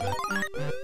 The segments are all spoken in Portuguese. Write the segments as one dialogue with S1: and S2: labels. S1: Thank you.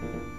S1: thank you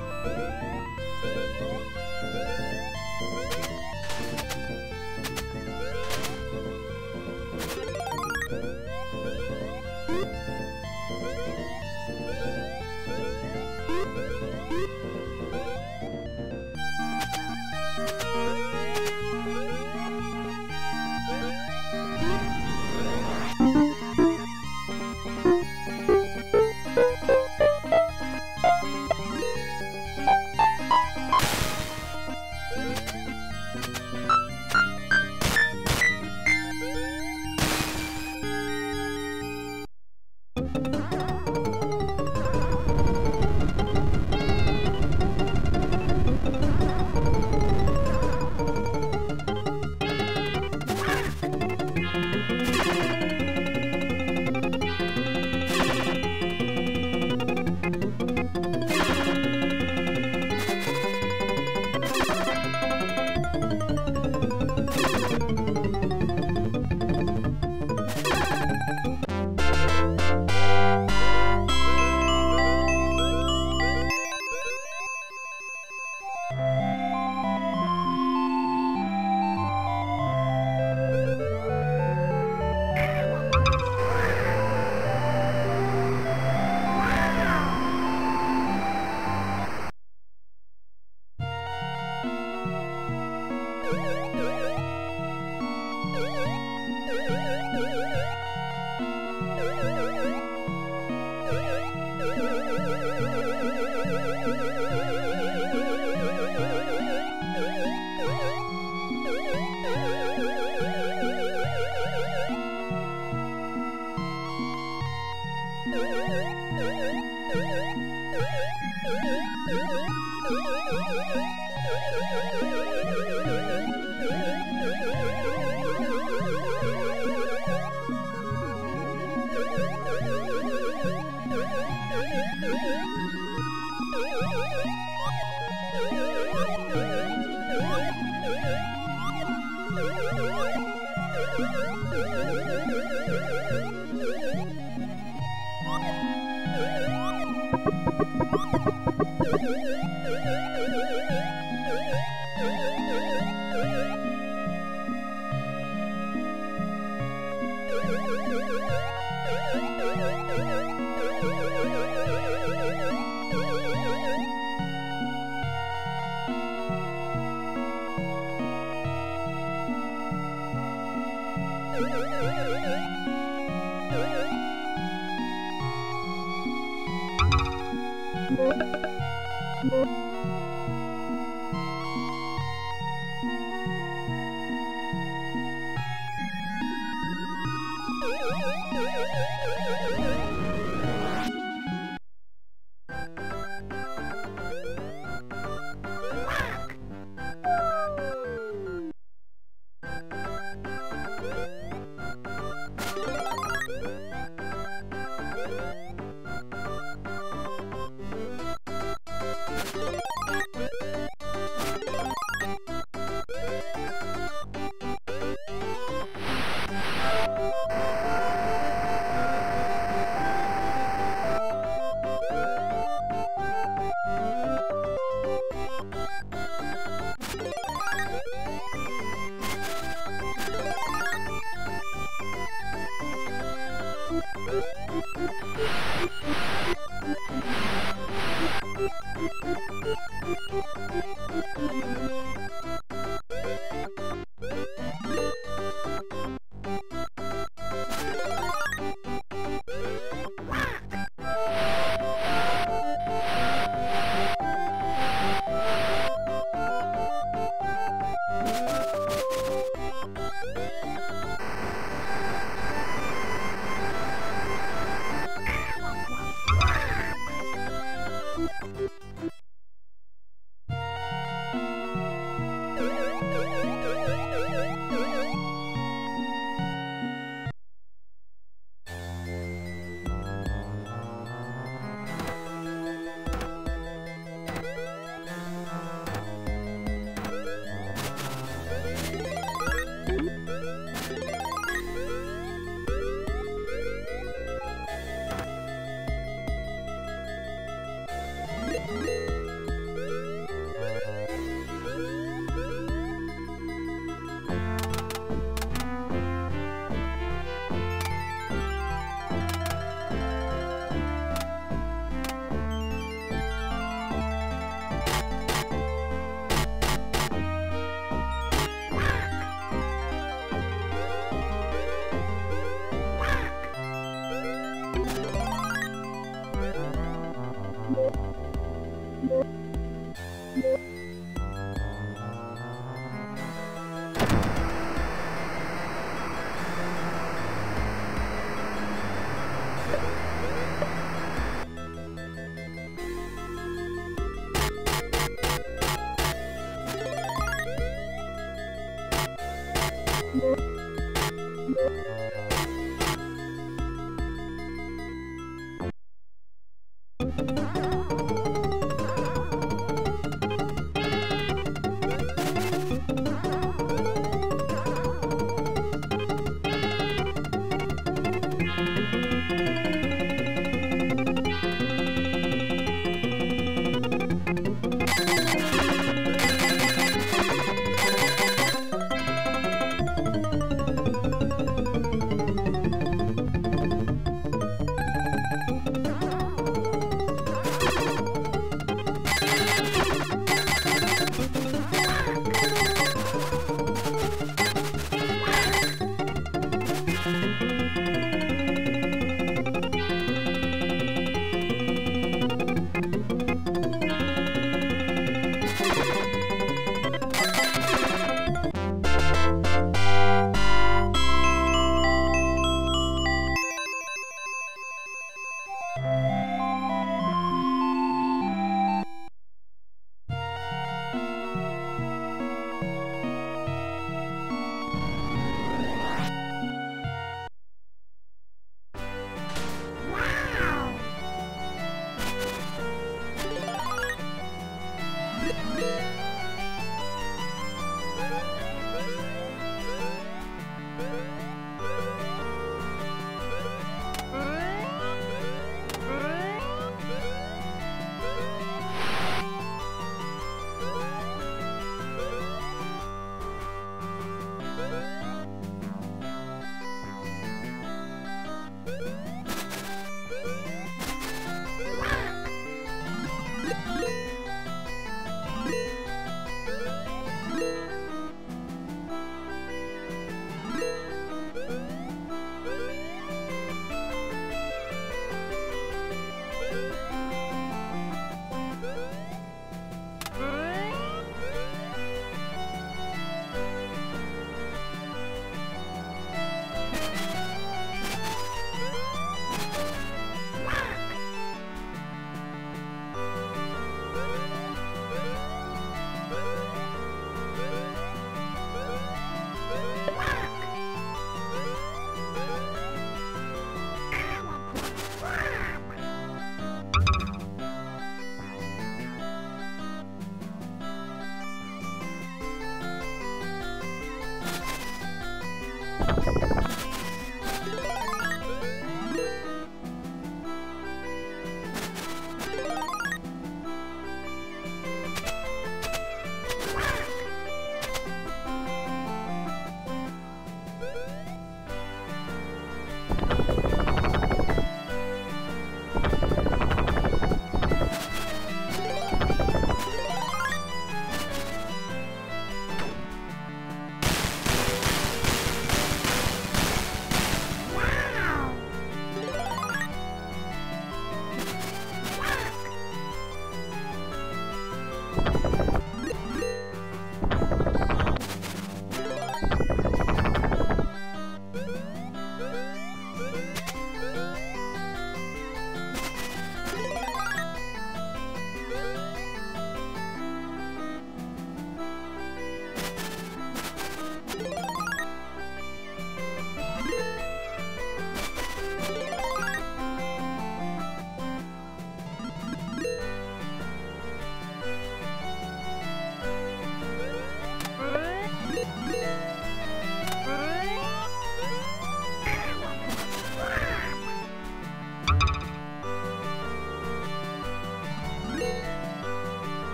S1: Woo! Thank you.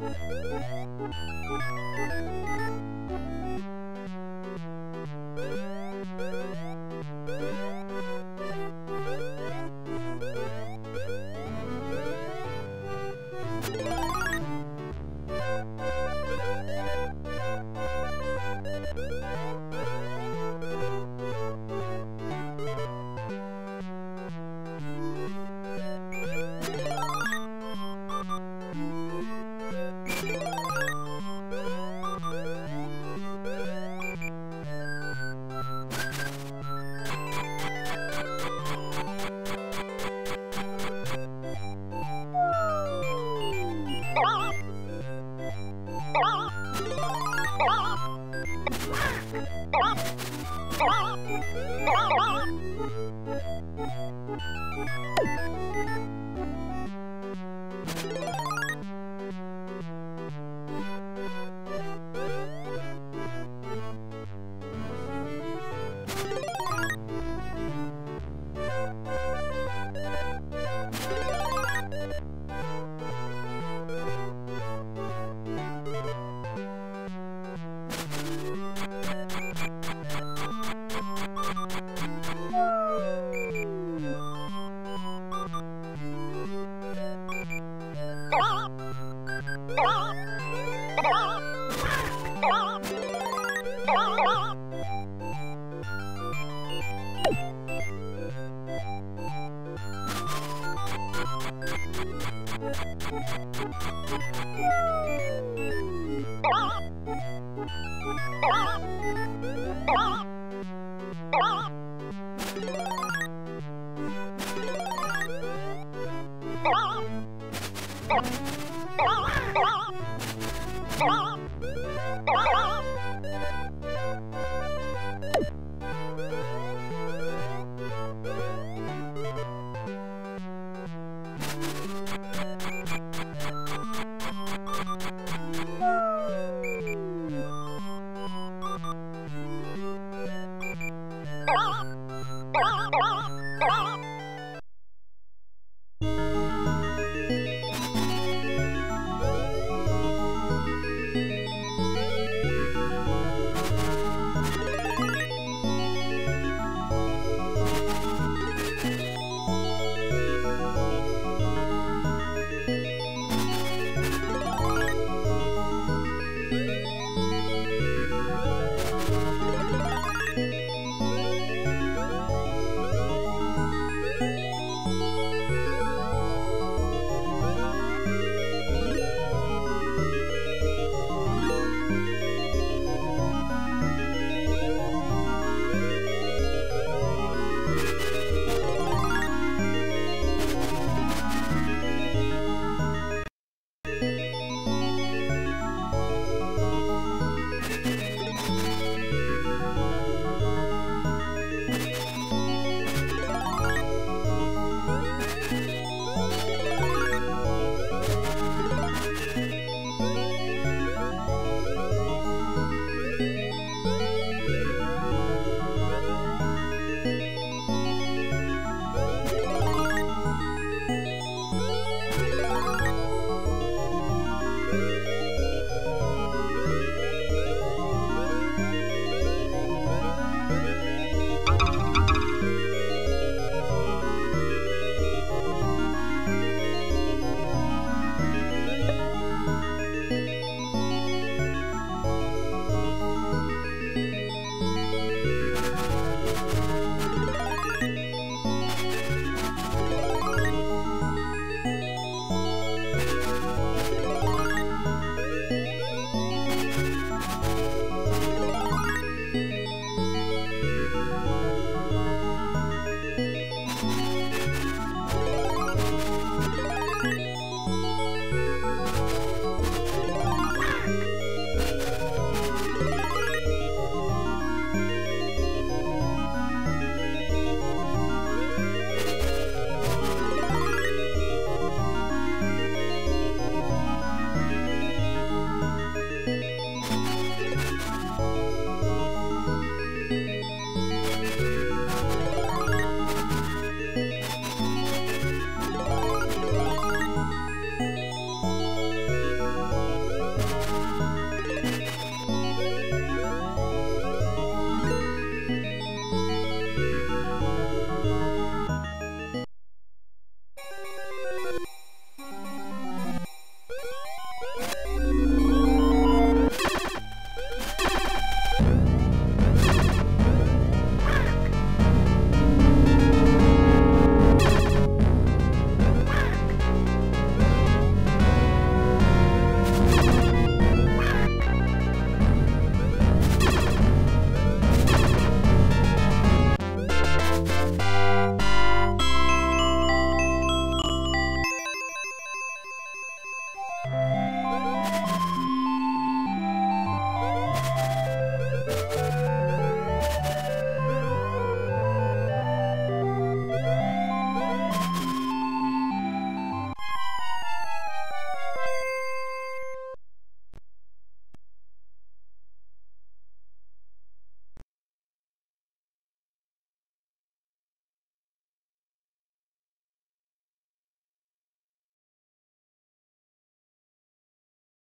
S1: Thank you.